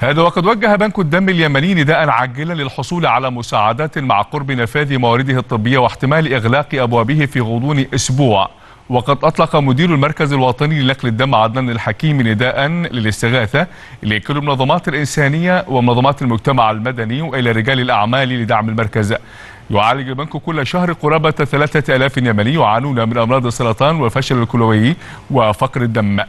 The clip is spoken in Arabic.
هذا وقد وجه بنك الدم اليمني نداء عاجلا للحصول على مساعدات مع قرب نفاذ موارده الطبية واحتمال إغلاق أبوابه في غضون أسبوع. وقد أطلق مدير المركز الوطني لنقل الدم عدنان الحكيم نداء للاستغاثة لكل المنظمات الإنسانية ومنظمات المجتمع المدني وإلى رجال الأعمال لدعم المركز. يعالج البنك كل شهر قرابة 3000 يمني يعانون من أمراض السرطان والفشل الكلوي وفقر الدم.